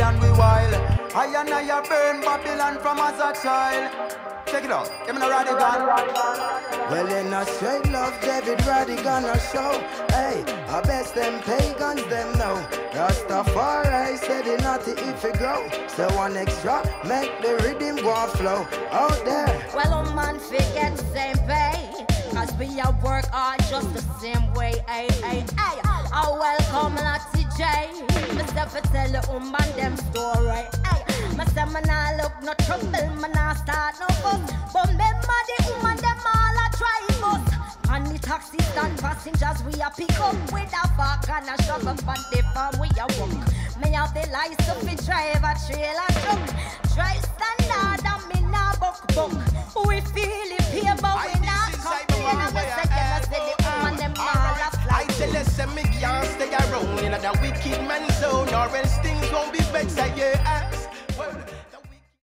I and I burn Babylon from as a child. Check it out. Give me the radical. Well, in a straight love, David Rodigan a show. Hey, I best them pagans them know. Rastafari said it not to if it grow. So one extra, make the rhythm go flow. Out there. Well, a man forget the same pay. Cause we a work hard just the same way. Hey, hey, hey. I welcome Lottie J. Myself to tell the woman um, them story. Hey. Me say me nah look no trouble, me nah start no fuss. But remember the woman them all a try bus. And the taxi stand passengers we a pick up with a fork and a shovel and the farm we a walk. Me have the license to drive a trailer truck. Drive wicked man zone or else